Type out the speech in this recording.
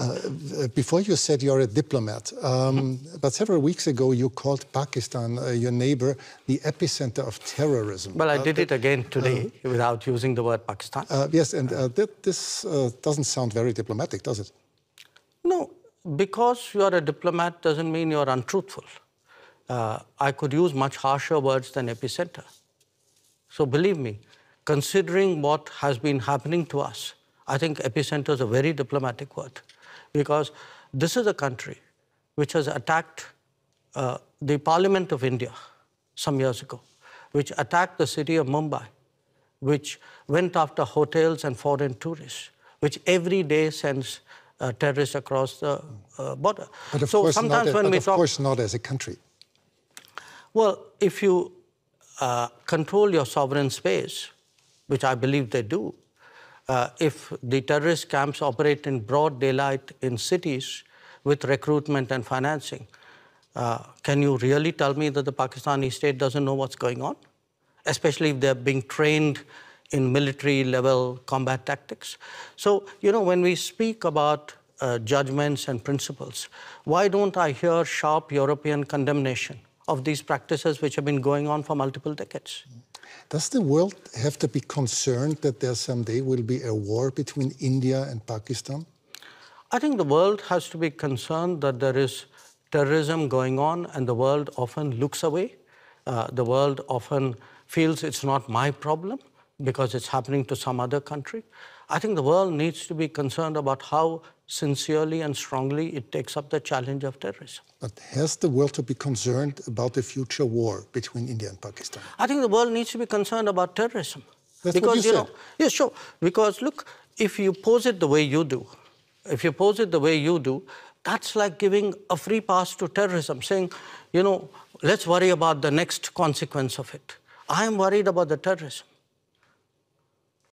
Uh, before you said you're a diplomat, um, but several weeks ago you called Pakistan, uh, your neighbor, the epicenter of terrorism. Well, I uh, did it again today without using the word Pakistan. yes, and th this doesn't sound very diplomatic, does it? No, because you are a diplomat doesn't mean you're untruthful. I could use much harsher words than epicenter. So believe me, considering what has been happening to us, I think epicenter is a very diplomatic word because this is a country which has attacked uh, the Parliament of India some years ago, which attacked the city of Mumbai, which went after hotels and foreign tourists, which every day sends uh, terrorists across the uh, border. But of, so course, sometimes not, when we of talk, course not as a country. Well, if you uh, control your sovereign space, which I believe they do, uh, if the terrorist camps operate in broad daylight in cities with recruitment and financing, uh, can you really tell me that the Pakistani state doesn't know what's going on? Especially if they're being trained in military level combat tactics. So, you know, when we speak about uh, judgments and principles, why don't I hear sharp European condemnation of these practices which have been going on for multiple decades? Does the world have to be concerned that there someday will be a war between India and Pakistan? I think the world has to be concerned that there is terrorism going on and the world often looks away. Uh, the world often feels it's not my problem because it's happening to some other country. I think the world needs to be concerned about how sincerely and strongly it takes up the challenge of terrorism. But has the world to be concerned about the future war between India and Pakistan? I think the world needs to be concerned about terrorism. That's because, what you, you know, yeah, sure. Because look, if you pose it the way you do, if you pose it the way you do, that's like giving a free pass to terrorism, saying, you know, let's worry about the next consequence of it. I am worried about the terrorism.